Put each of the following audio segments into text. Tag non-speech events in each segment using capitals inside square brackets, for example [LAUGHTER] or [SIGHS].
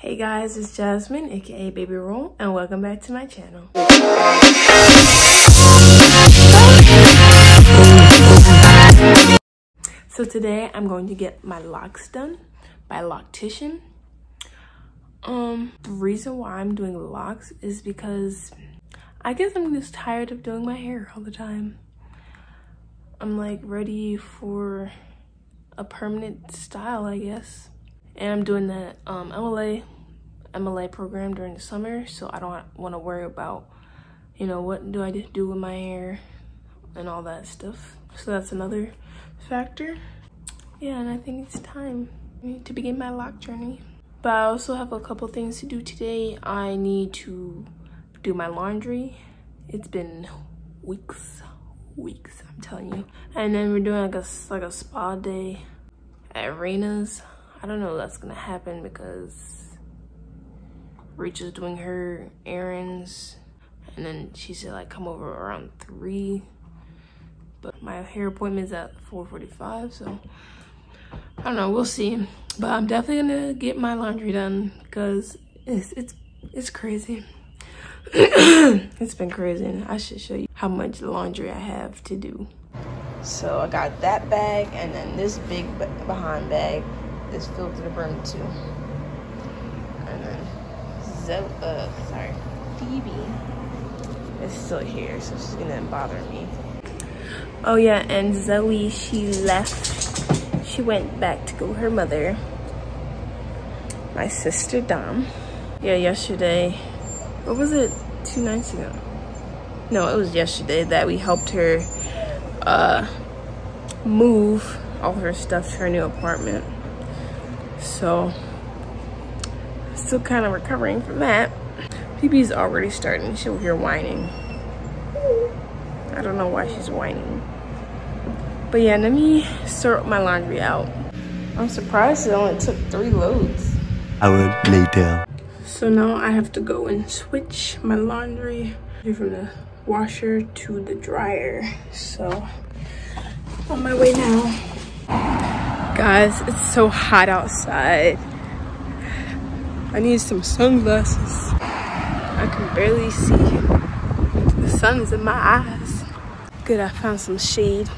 Hey guys, it's Jasmine, aka Baby Rolle, and welcome back to my channel. So today I'm going to get my locks done by Loctician. Um, the reason why I'm doing locks is because I guess I'm just tired of doing my hair all the time. I'm like ready for a permanent style, I guess. And I'm doing that um, MLA, MLA program during the summer, so I don't want to worry about, you know, what do I do with my hair and all that stuff. So that's another factor. Yeah, and I think it's time to begin my lock journey. But I also have a couple things to do today. I need to do my laundry. It's been weeks, weeks, I'm telling you. And then we're doing like a, like a spa day at Reina's. I don't know that's gonna happen because Reach is doing her errands. And then she said like come over around three. But my hair appointment's at 4:45, so I don't know. We'll see. But I'm definitely gonna get my laundry done because it's it's it's crazy. [CLEARS THROAT] It's been crazy. And I should show you how much laundry I have to do. So I got that bag and then this big behind bag is filled to the brim too. And then Zoe, uh sorry, Phoebe is still here, so she's gonna bother me. Oh yeah, and Zoe she left. She went back to go her mother. My sister Dom. Yeah, yesterday. What was it? Two nights ago. No, it was yesterday that we helped her uh, move all her stuff to her new apartment. So, still kind of recovering from that. Phoebe's already starting. She'll hear whining. I don't know why she's whining. But yeah, let me sort my laundry out. I'm surprised it only took three loads. I Hour later. So now I have to go and switch my laundry from the washer to the dryer. So on my way now. Guys, it's so hot outside. I need some sunglasses. I can barely see. The sun is in my eyes. Good, I found some shade.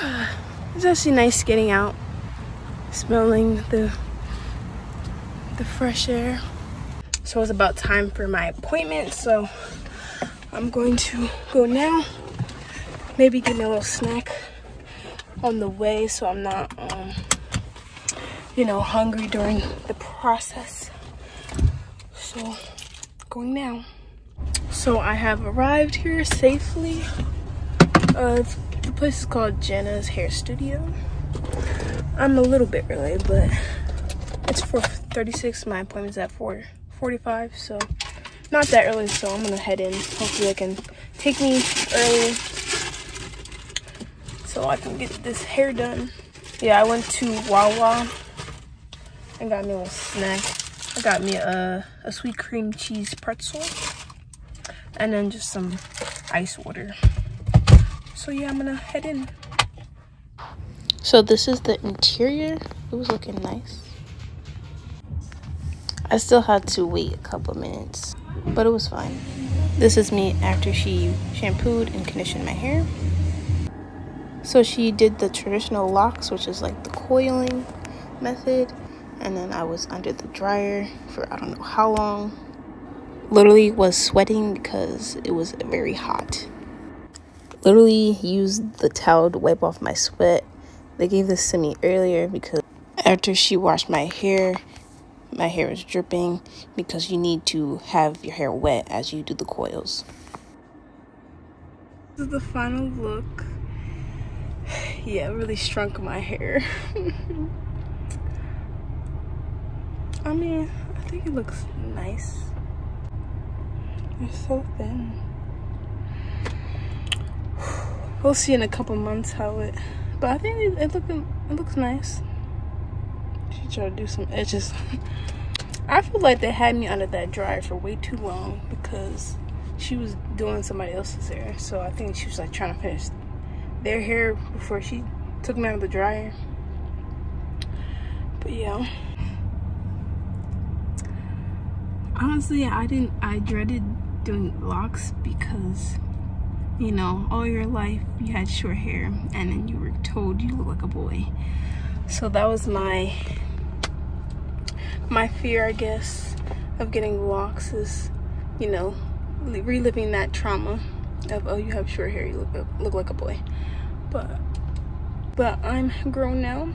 [SIGHS] It's actually nice getting out, smelling the the fresh air. So it's about time for my appointment, so I'm going to go now. Maybe get me a little snack on the way so I'm not, um, you know, hungry during the process. So, going now. So I have arrived here safely. Uh, the place is called Jenna's Hair Studio. I'm a little bit early, but it's 4.36. My appointment's at 4.45, so not that early, so I'm gonna head in. Hopefully I can take me early so I can get this hair done. Yeah, I went to Wawa and got me a snack. I got me a, a sweet cream cheese pretzel and then just some ice water. So yeah, I'm gonna head in. So this is the interior. It was looking nice. I still had to wait a couple minutes, but it was fine. This is me after she shampooed and conditioned my hair. So she did the traditional locks, which is like the coiling method. And then I was under the dryer for I don't know how long. Literally was sweating because it was very hot. Literally used the towel to wipe off my sweat. They gave this to me earlier because after she washed my hair, my hair was dripping because you need to have your hair wet as you do the coils. This is the final look [LAUGHS] yeah, really shrunk my hair. [LAUGHS] I mean, I think it looks nice. It's so thin. [SIGHS] We'll see in a couple months how it, but I think it, it, it looks nice. She tried to do some edges. [LAUGHS] I feel like they had me under that dryer for way too long because she was doing somebody else's hair. So I think she was like trying to finish their hair before she took me out of the dryer. But yeah, honestly, I didn't, I dreaded doing locks because, you know, all your life you had short hair and then you were told you look like a boy. So that was my, my fear, I guess, of getting locks is, you know, reliving that trauma of, oh, you have short hair, you look, look like a boy. But, but I'm grown now.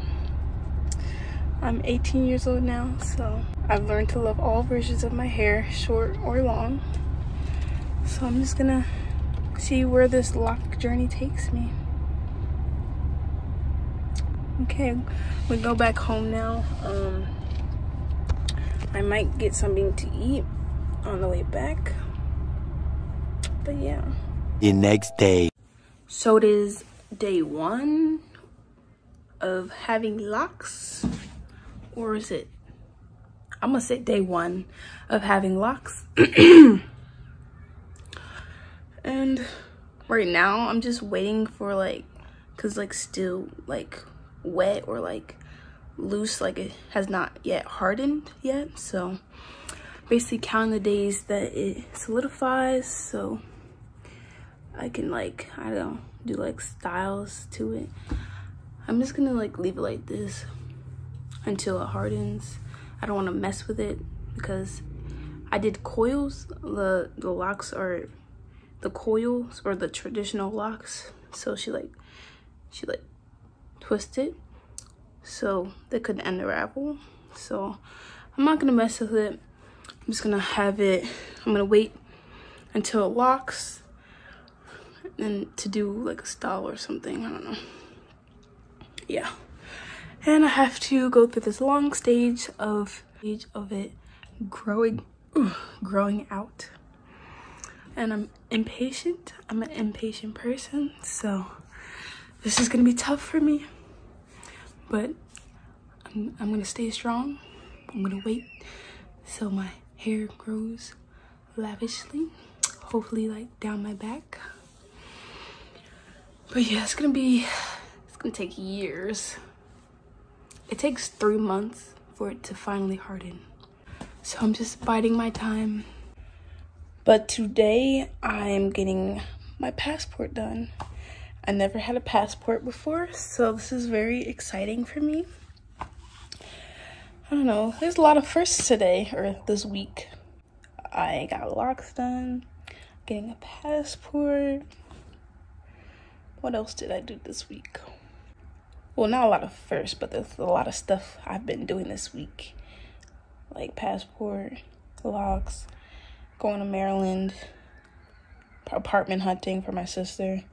I'm 18 years old now, so I've learned to love all versions of my hair, short or long. So I'm just gonna see where this lock journey takes me. Okay, we go back home now. Um, I might get something to eat on the way back. But yeah. The next day. So it is day one of having locks. Or is it? I'm gonna say day one of having locks. [CLEARS THROAT] and right now I'm just waiting for like, cause like still like wet or like loose, like it has not yet hardened yet. So basically counting the days that it solidifies. So I can like, I don't know, do like styles to it. I'm just gonna like leave it like this until it hardens. I don't wanna mess with it because I did coils. The, the locks are the coils or the traditional locks. So she like, she like twisted so they could unravel. So I'm not gonna mess with it. I'm just gonna have it, I'm gonna wait until it locks and to do like a style or something, I don't know. Yeah. And I have to go through this long stage of stage of it growing growing out. And I'm impatient. I'm an impatient person, so this is gonna be tough for me. But I'm, I'm gonna stay strong. I'm gonna wait so my hair grows lavishly. Hopefully like down my back. But yeah, it's gonna be, it's gonna take years. It takes three months for it to finally harden. So I'm just biding my time. But today I'm getting my passport done. I never had a passport before, so this is very exciting for me. I don't know, there's a lot of firsts today, or this week. I got locks done, getting a passport. What else did I do this week? Well, not a lot of first, but there's a lot of stuff I've been doing this week. Like passport, locks, going to Maryland, apartment hunting for my sister,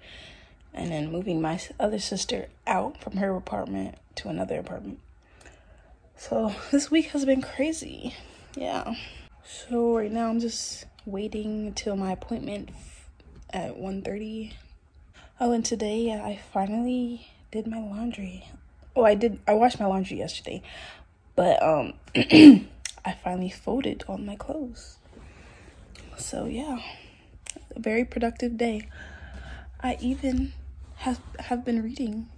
and then moving my other sister out from her apartment to another apartment. So this week has been crazy. Yeah. So right now I'm just waiting until my appointment at 1.30. Oh, and today I finally did my laundry. Oh, I did. I washed my laundry yesterday, but um, [CLEARS THROAT] I finally folded all my clothes. So yeah, a very productive day. I even have have been reading.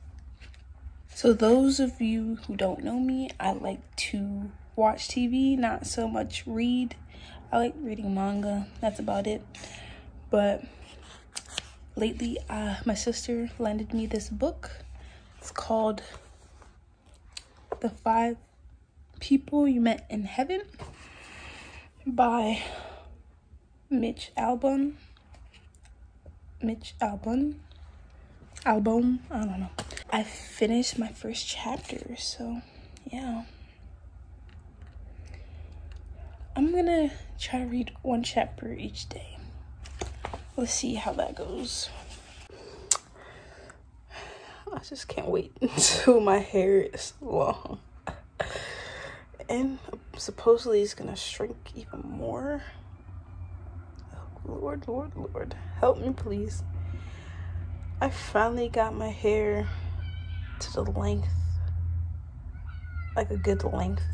So those of you who don't know me, I like to watch TV, not so much read. I like reading manga. That's about it. But lately, uh, my sister lended me this book. It's called The Five People You Met in Heaven by Mitch Albom. Mitch Albom album. I don't know. I finished my first chapter, so yeah. I'm gonna try to read one chapter each day. Let's see how that goes. I just can't wait [LAUGHS] until my hair is long. And supposedly it's gonna shrink even more. Lord, Lord, Lord. Help me, please. I finally got my hair to the length, like a good length,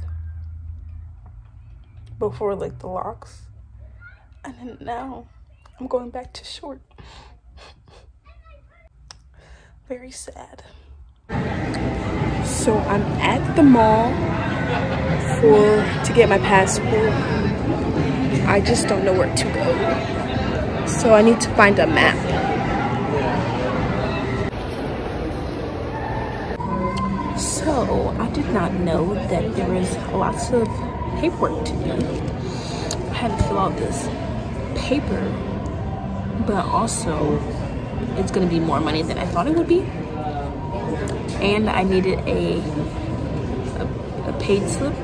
before like the locks. And then now I'm going back to short. Very sad. So I'm at the mall for to get my passport. I just don't know where to go. So I need to find a map. So I did not know that there was lots of paperwork to do. I had to fill out this paper, but also it's gonna be more money than I thought it would be. And I needed a a, a paid slip,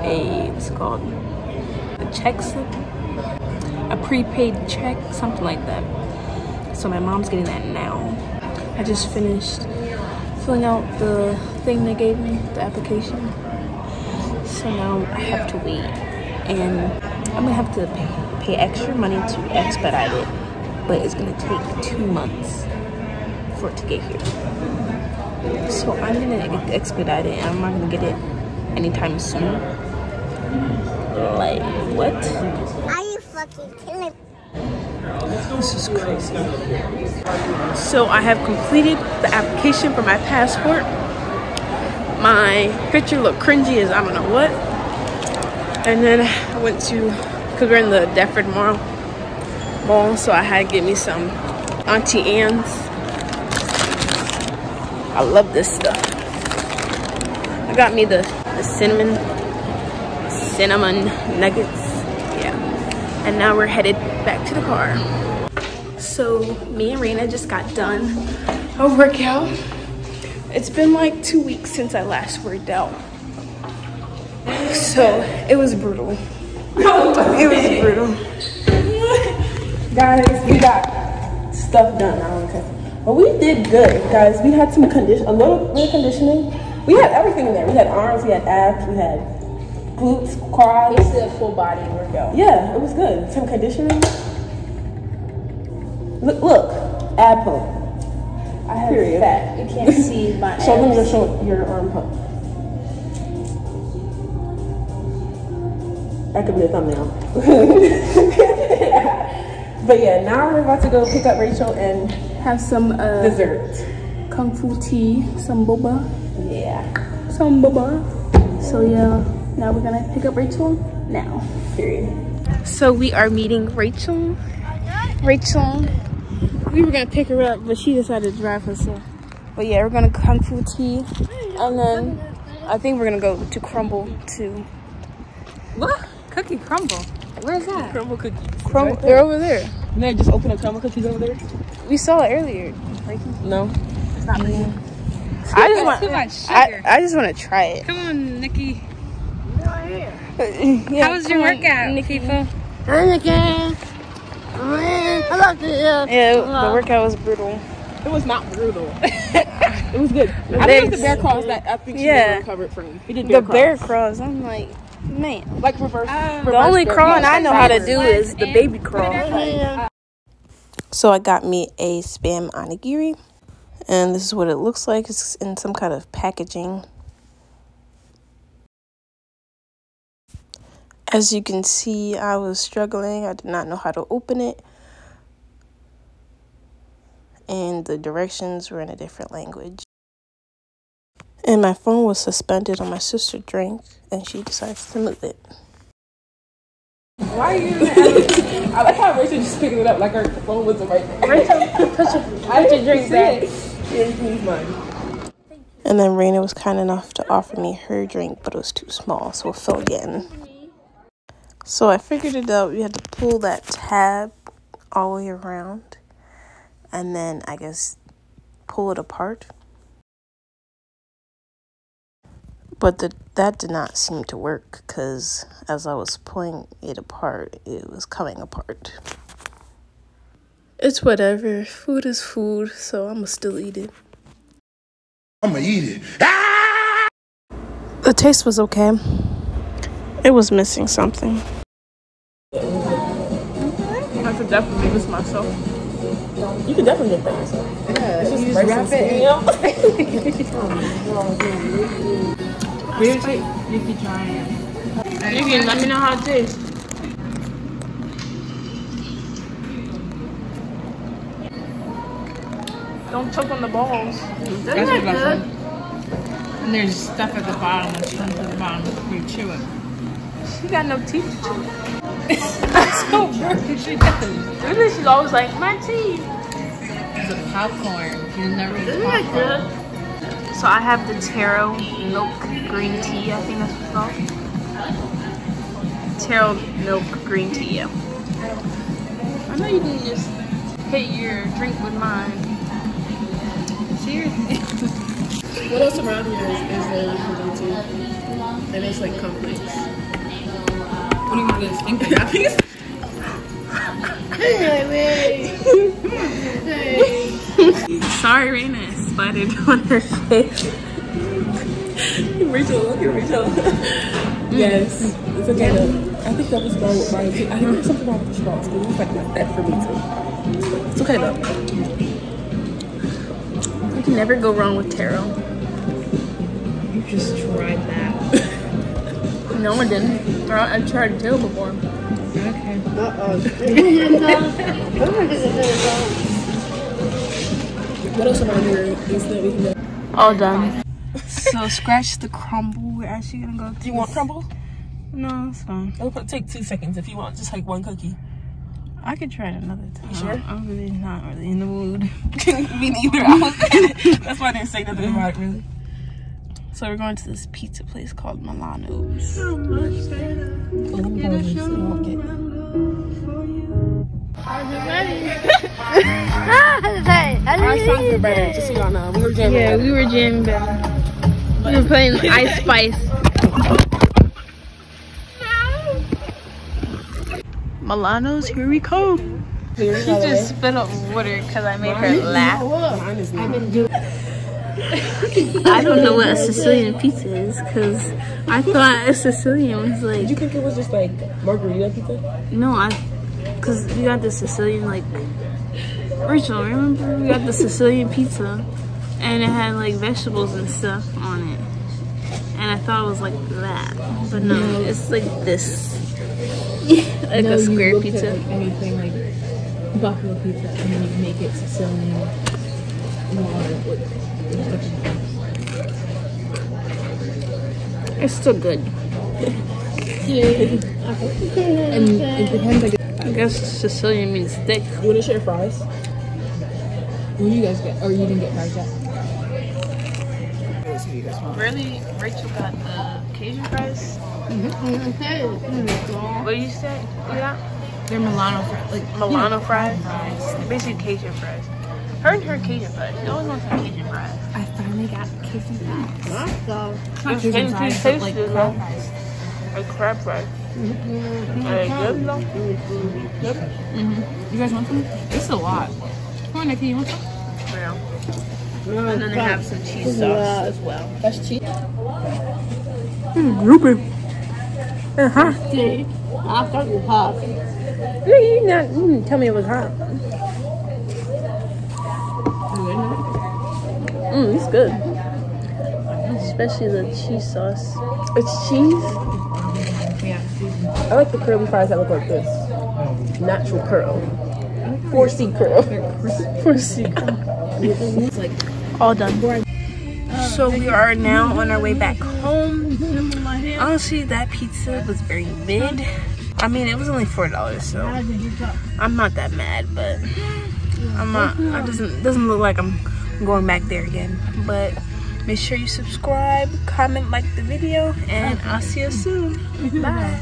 a what's called, a check slip, a prepaid check, something like that. So my mom's getting that now. I just finished filling out the thing they gave me, the application. So now I have to wait, and I'm gonna have to pay, pay extra money to expedite it, but it's gonna take two months for it to get here. So I'm gonna expedite it, and I'm not gonna get it anytime soon. Like what? Are you fucking killing This is crazy. So I have completed the application for my passport. My picture looked cringy as I don't know what. And then I went to, because we're in the Deptford Mall, mall, so I had to get me some Auntie Anne's. I love this stuff. I got me the, the cinnamon, cinnamon nuggets. Yeah. And now we're headed back to the car. So me and Raina just got done a workout. It's been like two weeks since I last worked out. So it was brutal. It was brutal. Guys, we got stuff done. I don't care. But we did good, guys. We had some condition, a little bit of conditioning. We had everything in there. We had arms, we had abs, we had glutes, quads. Basically a full body workout. Yeah, it was good. Some conditioning. Look, look ab pump. I have Period. fat. You can't [LAUGHS] see my Show them your show, your arm pump. That could be a thumbnail. [LAUGHS] but yeah, now we're about to go pick up Rachel and Have some uh, dessert. kung fu tea, some boba, Yeah. some boba. So yeah, now we're gonna pick up Rachel now. Period. So we are meeting Rachel. Rachel. We were gonna pick her up, but she decided to drive herself. But yeah, we're gonna kung fu tea, and then I think we're gonna go to Crumbl too. What? Cookie crumble. Where's that? Crumbl cookies. Crumbl, Right they're over there. And they just open up crumble cookies over there? We saw it earlier. No. It's not me. I just want. Too much I, sugar. I just want to try it. Come on, Nikki. [LAUGHS] Yeah, How was your come on, workout, Nikki. people? Yeah, the workout was brutal. It was not brutal. [LAUGHS] it was good. I think it was the bear crawls that I think she Yeah. recovered from. He did The bear bear crawls. crawls. I'm like, man. Like reverse. Oh. The only bear crawling I know how to do is the baby crawl. So I got me a spam onigiri, and this is what it looks like. It's in some kind of packaging. As you can see, I was struggling. I did not know how to open it. And the directions were in a different language. And my phone was suspended on my sister drink, and she decides to move it. Why are you I like how Rachel just picking it up like her phone wasn't right there. Rachel, put your, [LAUGHS] I didn't drink back. Here, please mine. And then Raina was kind enough to offer me her drink, but it was too small, so it fell again. So I figured it out. You had to pull that tab all the way around, and then I guess pull it apart. But the, that did not seem to work because as I was pulling it apart, it was coming apart. It's whatever. Food is food, so I'm gonna still eat it. I'ma eat it. The taste was okay. It was missing something. I could definitely miss myself. You could definitely get that yourself. Yeah, it's just, You just wrap it. [LAUGHS] [LAUGHS] You can try it? You can let me know how it tastes. Don't choke on the balls. That's what good. And there's stuff at the bottom, comes at the bottom you chew it. She got no teeth. [LAUGHS] To chew. So rude. She does. Maybe she's always like, my teeth. The popcorn. She's never eaten Isn't that good? So I have the taro milk green tea. I think that's what it's called. Taro milk green tea. Yeah. I know you didn't just hit your drink with mine. Cheers. [LAUGHS] What else around here is, is there you can go to? And it's like complex. what do you want to drink? [LAUGHS] I think of that? [LAUGHS] Sorry, Raina splattered [LAUGHS] on her face. Rachel, look at Rachel. yes, it's okay though. I think that was wrong with mine too. I think there's something wrong with the straws because it was like that for me too. It's okay though. You can never go wrong with taro. You just tried that. No I didn't. I I tried taro before. Okay. [LAUGHS] What else around here is that we can go? All done. so scratch the crumble. We're actually gonna go. Do you want crumble? No, it's fine. It'll put, take two seconds if you want. Just like one cookie. I could try it another time. sure? I'm really not really in the mood. [LAUGHS] [LAUGHS] me neither. I was, [LAUGHS] that's why I didn't say nothing about it mm-hmm. really. So we're going to this pizza place called Milano's. Oh, let [LAUGHS] [LAUGHS] Our songs are better, just so y'all know. We were jamming. Yeah, we were jamming back. We were playing [LAUGHS] Ice Spice. Milano's, here we come. She She just eh? spit up water because I made her laugh. Mine is not. I don't know what a Sicilian pizza is because I thought a Sicilian was like. Did you think it was just like margarita pizza? no, I, because we got the Sicilian, like, Rachel, remember? We got the Sicilian pizza and it had like vegetables and stuff on it. And I thought it was like that. But no, it's like this. [LAUGHS] like a square pizza. anything like buffalo pizza and then you make it Sicilian It's still good. [LAUGHS] [LAUGHS] And it depends like I guess Sicilian means thick. You want to share fries? when you guys get or you didn't get fries yet. Really? Rachel got the Cajun fries? Mm-hmm. What did you say? You got? They're Milano fries. Like hmm. Milano fries? Basically Cajun fries. Her and her Cajun fries. She always wants her Cajun fries. I finally got Cajun fries. It's not It's Cajun fries, too but like tasty, crab fries. Like crab fries. Are they good though? You guys want some? It's a lot. Come on, Nikki, you want some? Yeah. And then they have some cheese sauce as well. That's cheap. Groupie. Uh-huh. I thought you hot. You not you didn't tell me it was hot. Mm, it's good. Especially the cheese sauce. It's cheese. I like the curly fries that look like this. Natural curl. 4C curl. [LAUGHS] 4C curl. All done. So we are now on our way back home. Honestly, that pizza was very mid. I mean, it was only four dollars, so I'm not that mad. But I'm not. It doesn't doesn't look like I'm going back there again. But Make sure you subscribe, comment, like the video, and I'll see you soon. [LAUGHS] Bye.